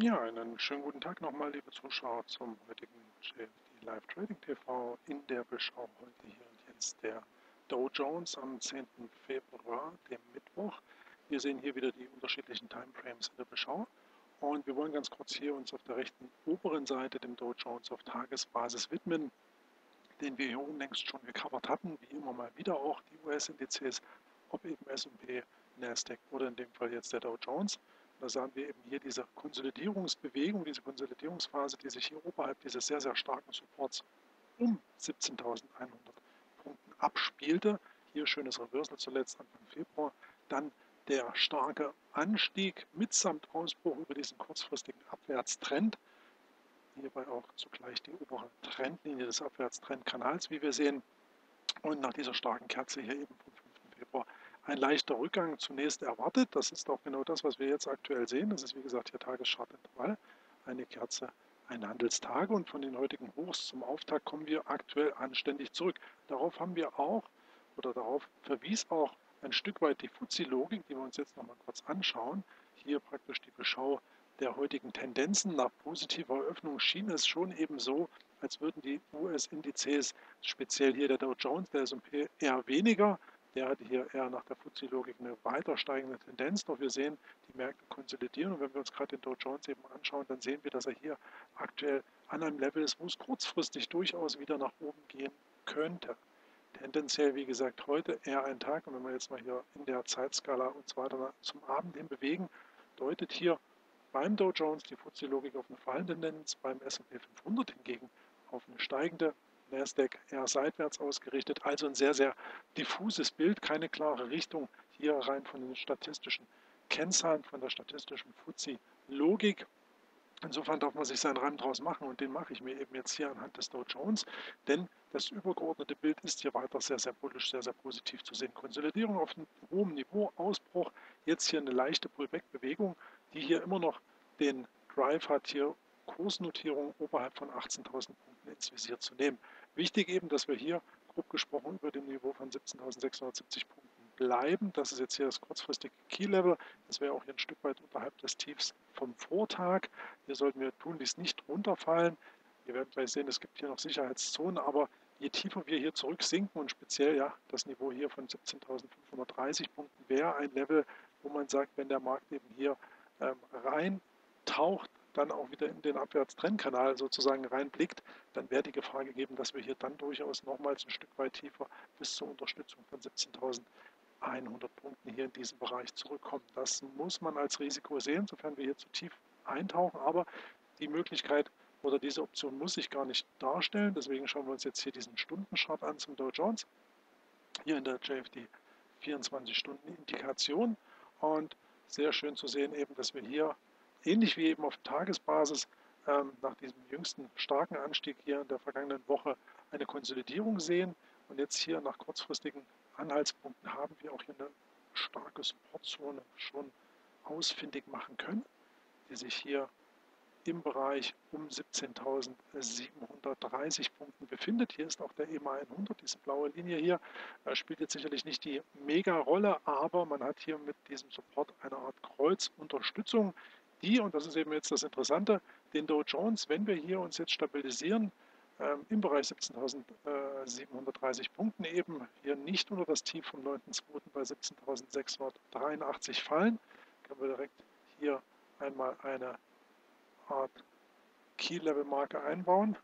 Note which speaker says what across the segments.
Speaker 1: Ja, einen schönen guten Tag nochmal, liebe Zuschauer, zum heutigen JFD Live Trading TV in der Beschau heute hier und jetzt der Dow Jones am 10. Februar, dem Mittwoch. Wir sehen hier wieder die unterschiedlichen Timeframes in der Beschau und wir wollen ganz kurz hier uns auf der rechten oberen Seite dem Dow Jones auf Tagesbasis widmen, den wir hier unlängst schon gecovert hatten, wie immer mal wieder auch die US-Indizes, ob eben S&P, Nasdaq oder in dem Fall jetzt der Dow Jones. Da sahen wir eben hier diese Konsolidierungsbewegung, diese Konsolidierungsphase, die sich hier oberhalb dieses sehr, sehr starken Supports um 17.100 Punkten abspielte. Hier schönes Reversal zuletzt Anfang Februar. Dann der starke Anstieg mitsamt Ausbruch über diesen kurzfristigen Abwärtstrend. Hierbei auch zugleich die obere Trendlinie des Abwärtstrendkanals, wie wir sehen. Und nach dieser starken Kerze hier eben vom 5. Februar ein leichter Rückgang zunächst erwartet. Das ist auch genau das, was wir jetzt aktuell sehen. Das ist wie gesagt hier Tageschartintervall, eine Kerze, ein Handelstage und von den heutigen Hochs zum Auftakt kommen wir aktuell anständig zurück. Darauf haben wir auch oder darauf verwies auch ein Stück weit die Fuzzi-Logik, die wir uns jetzt nochmal kurz anschauen. Hier praktisch die Beschau der heutigen Tendenzen. Nach positiver Eröffnung schien es schon eben so, als würden die US-Indizes, speziell hier der Dow Jones, der S&P eher weniger der hat hier eher nach der FTSE-Logik eine weiter steigende Tendenz. Doch wir sehen, die Märkte konsolidieren. Und wenn wir uns gerade den Dow Jones eben anschauen, dann sehen wir, dass er hier aktuell an einem Level ist, wo es kurzfristig durchaus wieder nach oben gehen könnte. Tendenziell, wie gesagt, heute eher ein Tag. Und wenn wir jetzt mal hier in der Zeitskala uns weiter zum Abend hin bewegen, deutet hier beim Dow Jones die FTSE-Logik auf eine fallende Tendenz, beim S&P 500 hingegen auf eine steigende Nasdaq eher seitwärts ausgerichtet. Also ein sehr, sehr diffuses Bild, keine klare Richtung hier rein von den statistischen Kennzahlen, von der statistischen FTSE-Logik. Insofern darf man sich seinen Reim draus machen und den mache ich mir eben jetzt hier anhand des Dow Jones, denn das übergeordnete Bild ist hier weiter sehr, sehr bullisch, sehr, sehr positiv zu sehen. Konsolidierung auf einem hohen Niveau, Ausbruch, jetzt hier eine leichte Pullback-Bewegung, die hier immer noch den Drive hat, hier Kursnotierung oberhalb von 18.000 Punkten ins Visier zu nehmen. Wichtig eben, dass wir hier grob gesprochen über dem Niveau von 17.670 Punkten bleiben. Das ist jetzt hier das kurzfristige Key-Level. Das wäre auch hier ein Stück weit unterhalb des Tiefs vom Vortag. Hier sollten wir tunlichst nicht runterfallen. Wir werden gleich sehen, es gibt hier noch Sicherheitszonen, aber je tiefer wir hier zurücksinken und speziell ja das Niveau hier von 17.530 Punkten wäre ein Level, wo man sagt, wenn der Markt eben hier ähm, rein taucht, dann auch wieder in den Abwärtstrendkanal sozusagen reinblickt, dann wäre die Gefahr gegeben, dass wir hier dann durchaus nochmals ein Stück weit tiefer bis zur Unterstützung von 17.100 Punkten hier in diesem Bereich zurückkommen. Das muss man als Risiko sehen, sofern wir hier zu tief eintauchen, aber die Möglichkeit oder diese Option muss sich gar nicht darstellen. Deswegen schauen wir uns jetzt hier diesen Stundenchart an zum Dow Jones. Hier in der JFD 24 Stunden Indikation und sehr schön zu sehen eben, dass wir hier ähnlich wie eben auf Tagesbasis ähm, nach diesem jüngsten starken Anstieg hier in der vergangenen Woche eine Konsolidierung sehen. Und jetzt hier nach kurzfristigen Anhaltspunkten haben wir auch hier eine starke Supportzone schon ausfindig machen können, die sich hier im Bereich um 17.730 Punkten befindet. Hier ist auch der EMA 100, diese blaue Linie hier, spielt jetzt sicherlich nicht die Mega-Rolle, aber man hat hier mit diesem Support eine Art Kreuzunterstützung, die, und das ist eben jetzt das Interessante, den Dow Jones, wenn wir hier uns jetzt stabilisieren, ähm, im Bereich 17.730 Punkten eben hier nicht unter das Tief vom 9.2. bei 17.683 fallen, können wir direkt hier einmal eine Art Key-Level-Marke einbauen.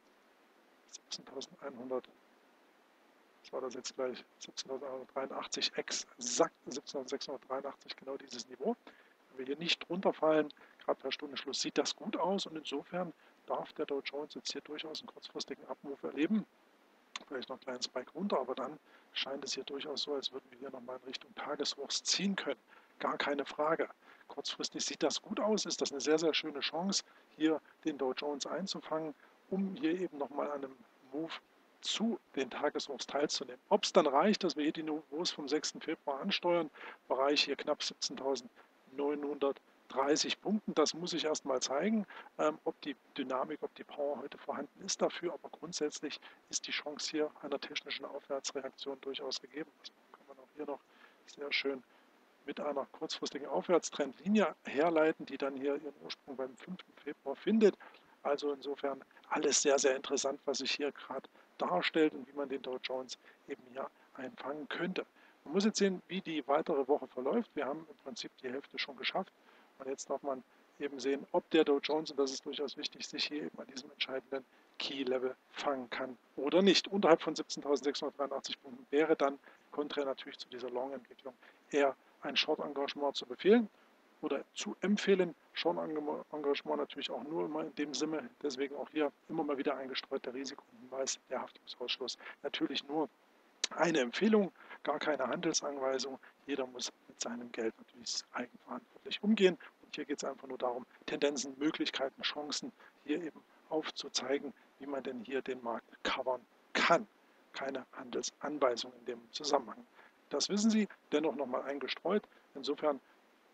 Speaker 1: 17.100, was war das jetzt gleich? 17.183 exakt 17.683, genau dieses Niveau. Wenn wir hier nicht runterfallen, gerade per Stundenschluss, sieht das gut aus und insofern darf der Dow Jones jetzt hier durchaus einen kurzfristigen Abmove erleben. Vielleicht noch einen kleinen Spike runter, aber dann scheint es hier durchaus so, als würden wir hier nochmal in Richtung Tageshochs ziehen können. Gar keine Frage. Kurzfristig sieht das gut aus, ist das eine sehr, sehr schöne Chance, hier den Dow Jones einzufangen, um hier eben nochmal an einem Move zu den Tageshochs teilzunehmen. Ob es dann reicht, dass wir hier die Niveaus vom 6. Februar ansteuern, Bereich hier knapp 17.900 30 Punkten. Das muss ich erst mal zeigen, ähm, ob die Dynamik, ob die Power heute vorhanden ist dafür. Aber grundsätzlich ist die Chance hier einer technischen Aufwärtsreaktion durchaus gegeben. Das kann man auch hier noch sehr schön mit einer kurzfristigen Aufwärtstrendlinie herleiten, die dann hier ihren Ursprung beim 5. Februar findet. Also insofern alles sehr, sehr interessant, was sich hier gerade darstellt und wie man den Dow Jones eben hier einfangen könnte. Man muss jetzt sehen, wie die weitere Woche verläuft. Wir haben im Prinzip die Hälfte schon geschafft. Und jetzt darf man eben sehen, ob der Dow Jones, und das ist durchaus wichtig, sich hier eben an diesem entscheidenden Key-Level fangen kann oder nicht. Unterhalb von 17.683 Punkten wäre dann konträr natürlich zu dieser Long-Entwicklung eher ein Short-Engagement zu befehlen oder zu empfehlen. Short-Engagement natürlich auch nur immer in dem Sinne, deswegen auch hier immer mal wieder eingestreut der Risikohinweis, der Haftungsausschluss. Natürlich nur eine Empfehlung, gar keine Handelsanweisung. Jeder muss mit seinem Geld natürlich eigenverantwortlich umgehen. Und hier geht es einfach nur darum, Tendenzen, Möglichkeiten, Chancen hier eben aufzuzeigen, wie man denn hier den Markt covern kann. Keine Handelsanweisung in dem Zusammenhang. Das wissen Sie, dennoch nochmal eingestreut. Insofern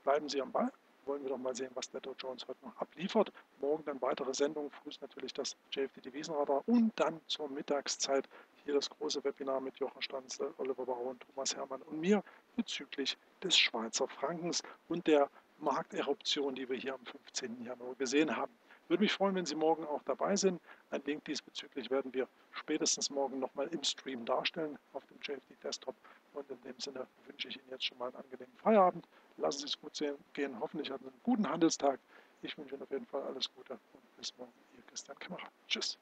Speaker 1: bleiben Sie am Ball. Wollen wir doch mal sehen, was der Dow Jones heute noch abliefert. Morgen dann weitere Sendungen, früh natürlich das JFD Devisenradar und dann zur Mittagszeit hier das große Webinar mit Jochen Stanzle, Oliver Baron, Thomas Hermann und mir bezüglich des Schweizer Frankens und der Markteruption, die wir hier am 15. Januar gesehen haben. Würde mich freuen, wenn Sie morgen auch dabei sind. Ein Link diesbezüglich werden wir spätestens morgen nochmal im Stream darstellen auf dem JFD Desktop. Und in dem Sinne wünsche ich Ihnen jetzt schon mal einen angenehmen Feierabend. Lassen Sie es gut gehen. Hoffentlich hatten Sie einen guten Handelstag. Ich wünsche Ihnen auf jeden Fall alles Gute und bis morgen. Ihr Christian Kämmerer. Tschüss.